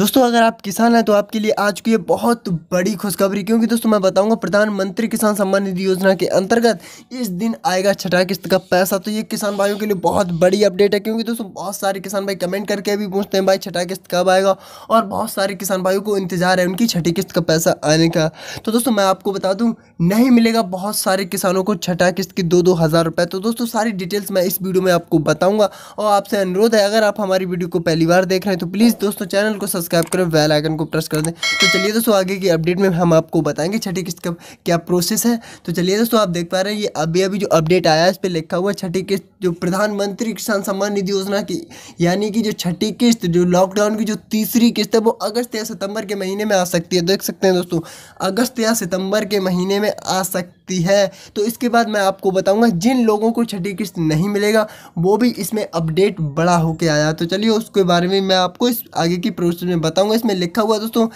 दोस्तों, अगर आप किसान हैं तो आपके लिए आज की ये बहुत बड़ी खुशखबरी। क्योंकि दोस्तों, मैं बताऊँगा, प्रधानमंत्री किसान सम्मान निधि योजना के अंतर्गत इस दिन आएगा छठा किस्त का पैसा। तो ये किसान भाइयों के लिए बहुत बड़ी अपडेट है, क्योंकि दोस्तों, बहुत सारे किसान भाई कमेंट करके भी पूछते हैं, भाई, छठा किस्त कब आएगा? और बहुत सारे किसान भाइयों को इंतज़ार है उनकी छठी किस्त का पैसा आने का। तो दोस्तों, मैं आपको बता दूँ, नहीं मिलेगा बहुत सारे किसानों को छठा किस्त की दो दो हज़ार रुपये तो दोस्तों, सारी डिटेल्स मैं इस वीडियो में आपको बताऊँगा। और आपसे अनुरोध है, अगर आप हमारी वीडियो को पहली बार देख रहे हैं तो प्लीज़ दोस्तों, चैनल को सब्सक्राइब करें बेल आइकन को प्रेस कर दें। तो चलिए दोस्तों, आगे की अपडेट में हम आपको बताएँगे छठी किस्त का क्या प्रोसेस है। तो चलिए दोस्तों, आप देख पा रहे हैं, ये अभी अभी जो अपडेट आया है, इस पर लिखा हुआ छठी किस्त जो प्रधानमंत्री किसान सम्मान निधि योजना की, यानी कि जो छठी किस्त, जो लॉकडाउन की जो तीसरी किस्त है, वो अगस्त या सितंबर के महीने में आ सकती है। देख सकते हैं दोस्तों, अगस्त या सितंबर के महीने में आ सकती है। तो इसके बाद मैं आपको बताऊँगा, जिन लोगों को छठी किस्त नहीं मिलेगा, वो भी इसमें अपडेट बड़ा होकर आया। तो चलिए उसके बारे में मैं आपको इस आगे की प्रोसेस में बताऊँगा। इसमें लिखा हुआ दोस्तों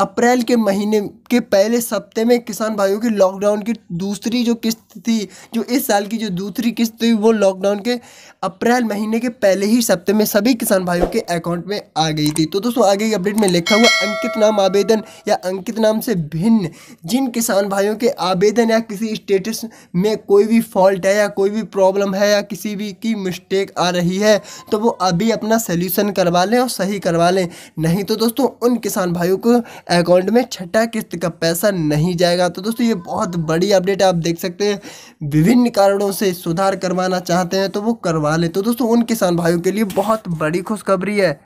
अप्रैल के महीने के पहले सप्ते में किसान भाइयों की लॉकडाउन की दूसरी जो किस्त थी, जो इस साल की जो दूसरी किस्त थी, वो लॉकडाउन के अप्रैल महीने के पहले ही सप्ते में सभी किसान भाइयों के अकाउंट में आ गई थी। तो दोस्तों, आगे की अपडेट में लिखा हुआ अंकित नाम आवेदन या अंकित नाम से भिन्न, जिन किसान भाइयों के आवेदन या किसी स्टेटस में कोई भी फॉल्ट है या कोई भी प्रॉब्लम है या किसी भी की मिस्टेक आ रही है तो वो अभी अपना सल्यूशन करवा लें और सही करवा लें। नहीं तो दोस्तों, उन किसान भाइयों को अकाउंट में छठा किस्त का पैसा नहीं जाएगा। तो दोस्तों, ये बहुत बड़ी अपडेट आप देख सकते हैं, विभिन्न कारणों से सुधार करवाना चाहते हैं तो वो करवा लें। तो दोस्तों, उन किसान भाइयों के लिए बहुत बड़ी खुशखबरी है।